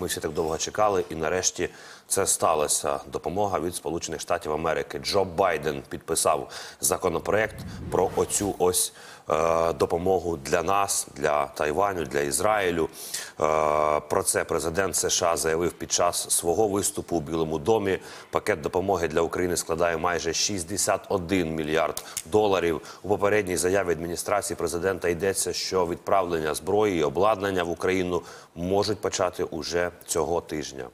Ми всі так довго чекали, і нарешті це сталося. Допомога від Сполучених Штатів Америки. Джо Байден підписав законопроект про оцю ось допомогу для нас, для Тайваню, для Ізраїлю. Е, про це президент США заявив під час свого виступу у Білому домі. Пакет допомоги для України складає майже 61 мільярд доларів. У попередній заяві адміністрації президента йдеться, що відправлення зброї і обладнання в Україну можуть почати уже цього тижня.